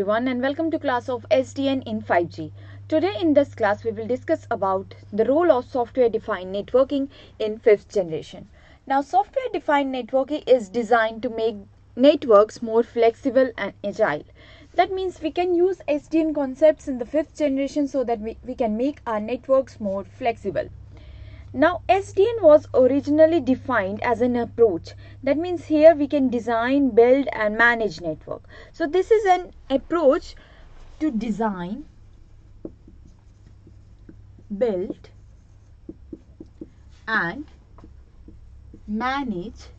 everyone and welcome to class of SDN in 5G. Today in this class we will discuss about the role of software defined networking in 5th generation. Now software defined networking is designed to make networks more flexible and agile. That means we can use SDN concepts in the 5th generation so that we, we can make our networks more flexible. Now SDN was originally defined as an approach. That means here we can design, build and manage network. So this is an approach to design, build and manage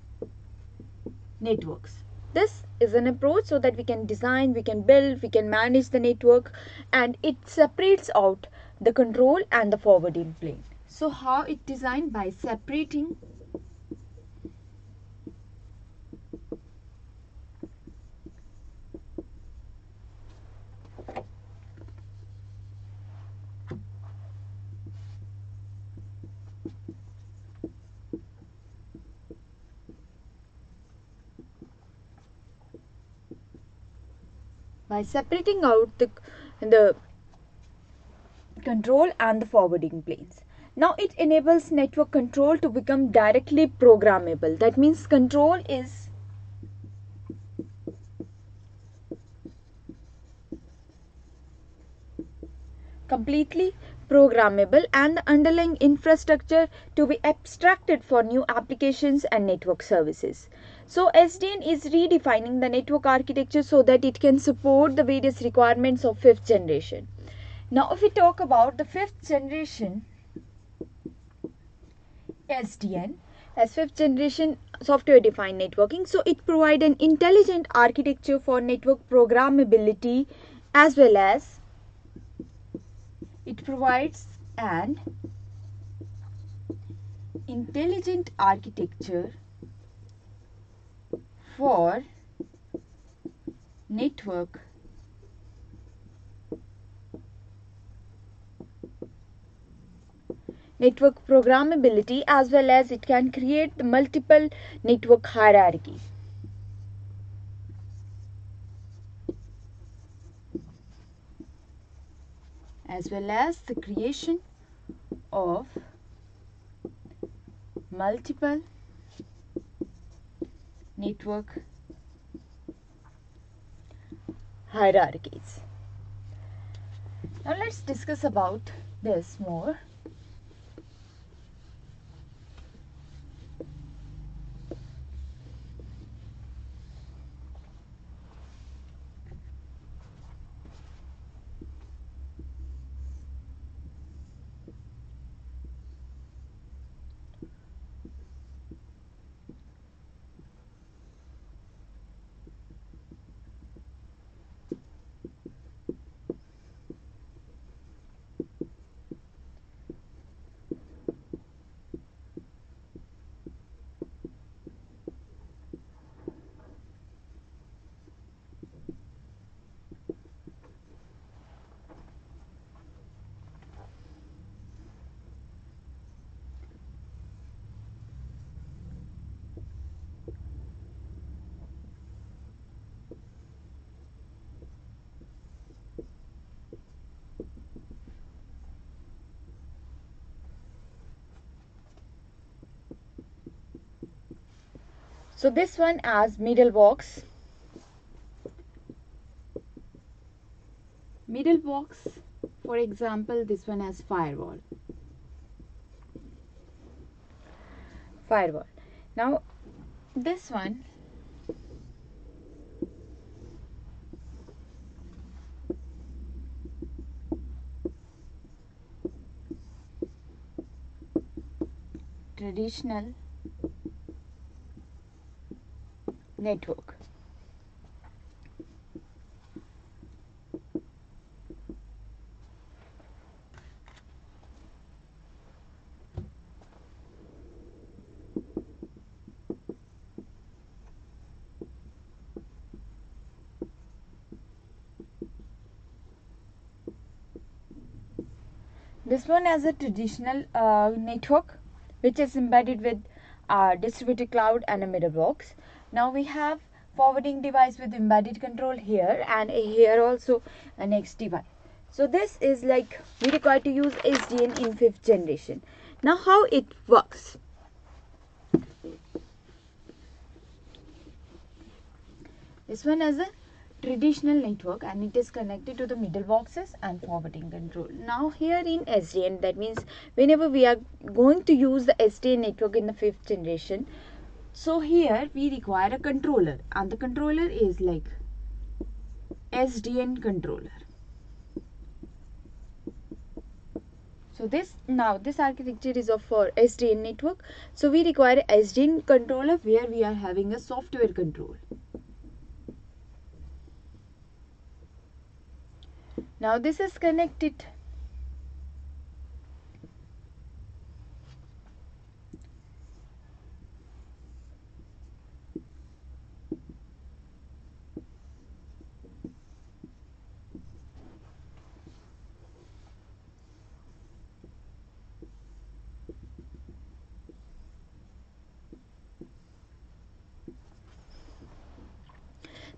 networks. This is an approach so that we can design, we can build, we can manage the network and it separates out the control and the forwarding plane. So how it designed by separating by separating out the the control and the forwarding planes now it enables network control to become directly programmable. That means control is completely programmable and the underlying infrastructure to be abstracted for new applications and network services. So SDN is redefining the network architecture so that it can support the various requirements of fifth generation. Now if we talk about the fifth generation SDN as fifth generation software defined networking. So it provide an intelligent architecture for network programmability as well as it provides an intelligent architecture for network network programmability as well as it can create the multiple network hierarchy. as well as the creation of multiple network hierarchies. Now let's discuss about this more. So this one as middle box. Middle box, for example, this one as firewall. Firewall. Now this one traditional network. This one has a traditional uh, network which is embedded with a distributed cloud and a middle box. Now we have forwarding device with embedded control here and here also a next device. So this is like we require to use SDN in fifth generation. Now how it works? This one has a traditional network and it is connected to the middle boxes and forwarding control. Now here in SDN that means whenever we are going to use the SDN network in the fifth generation so here we require a controller and the controller is like SDN controller. So this now this architecture is of for SDN network. So we require SDN controller where we are having a software control. Now this is connected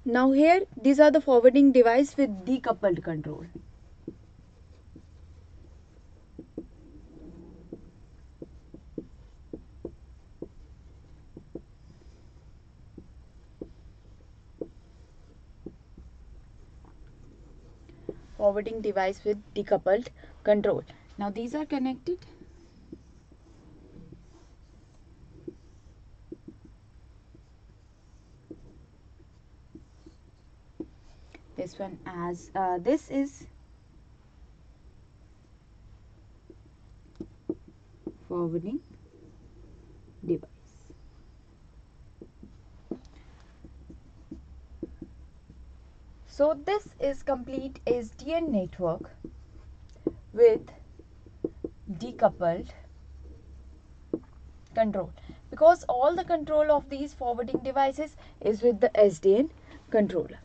Now here these are the forwarding device with decoupled control. Forwarding device with decoupled control. Now these are connected this one as uh, this is forwarding device. So this is complete SDN network with decoupled control. Because all the control of these forwarding devices is with the SDN controller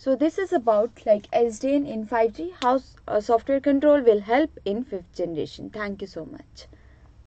so this is about like SDN in 5G, how uh, software control will help in 5th generation. Thank you so much.